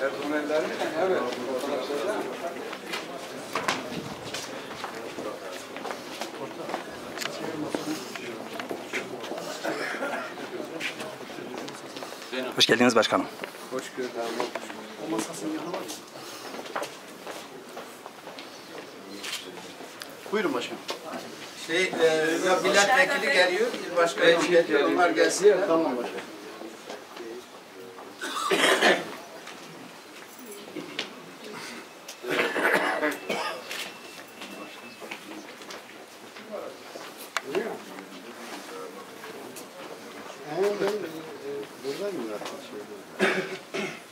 Personellerden evet. Arkadaşlar. Hoş geldiniz başkanım. Hoş gördük. O masasının yanı var? Buyurun başkanım. Şey, e, milletvekili geliyor, il başkanı evet, geliyor, onlar gelsin. Tamam başkanım. Thank you. デザイになって終了。